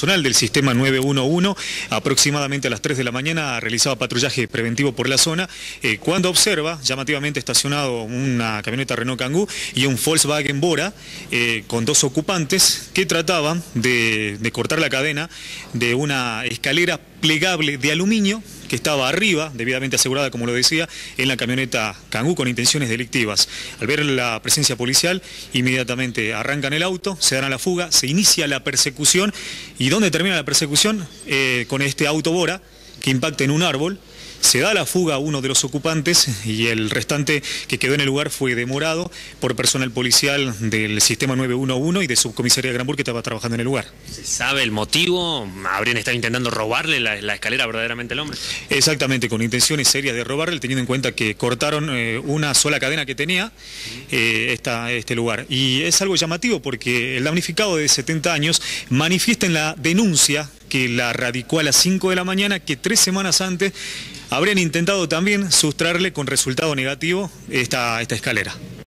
personal del sistema 911, aproximadamente a las 3 de la mañana, realizaba patrullaje preventivo por la zona, eh, cuando observa llamativamente estacionado una camioneta Renault Kangoo y un Volkswagen Bora eh, con dos ocupantes que trataban de, de cortar la cadena de una escalera plegable de aluminio que estaba arriba, debidamente asegurada, como lo decía, en la camioneta Cangú con intenciones delictivas. Al ver la presencia policial, inmediatamente arrancan el auto, se dan a la fuga, se inicia la persecución. ¿Y dónde termina la persecución? Eh, con este auto Bora que impacta en un árbol se da la fuga a uno de los ocupantes y el restante que quedó en el lugar fue demorado por personal policial del sistema 911 y de subcomisaría de Granburg que estaba trabajando en el lugar. ¿Se sabe el motivo? ¿Habrían estado intentando robarle la, escalera verdaderamente al hombre? Exactamente, con intenciones serias de robarle, teniendo en cuenta que cortaron eh, una sola cadena que tenía eh, este lugar. Y es algo llamativo porque el damnificado de 70 años manifiesta en la denuncia que la radicó a las 5 de la mañana, que tres semanas antes habrían intentado también sustrarle con resultado negativo esta, esta escalera.